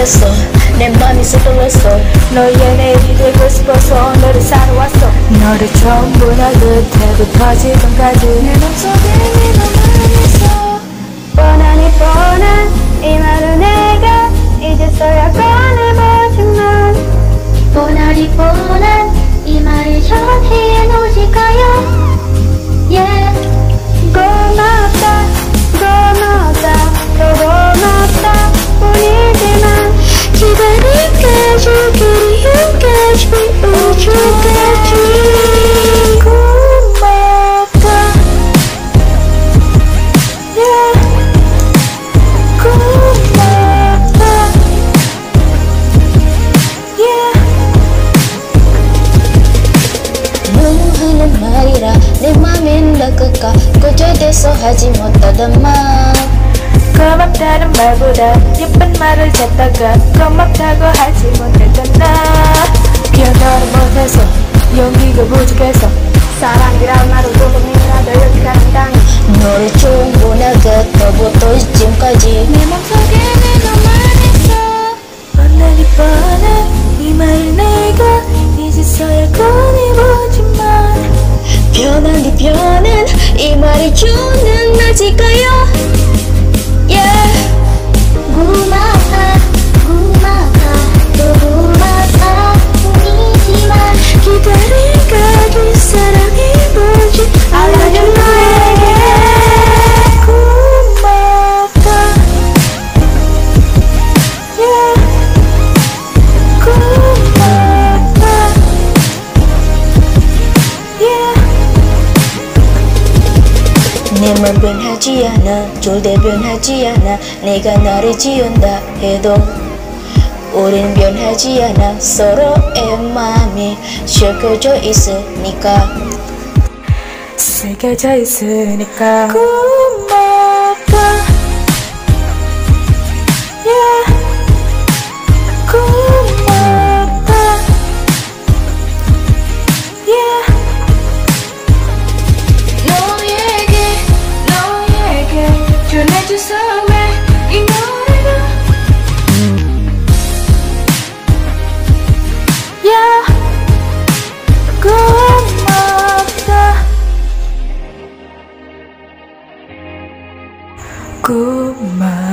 됐어. 내 맘이 서둘렀어. 너의 내일이 되고 싶어서 오늘을 살아왔어. 너를 처음 보나 그때부터 지금까지. 내 맘속에 고쳐대서 하지 못하던 말 고맙다는 말보다 예쁜 말을 찾다가 고맙다고 하지 못했잖아. 기억을 못해서 용기가 부족해서 사랑이란 말을 조금이라도 여기까지 당해 너를 처음 본 그때부터 지금까지. 내 맘속에 내너 내맘 변하지 않아. 절대 변하지 않아. 내가 나를 지운다 해도 우린 변하지 않아. 서로의 마음이 섞여져 있으니까. 새겨져 있으니까 꿈만.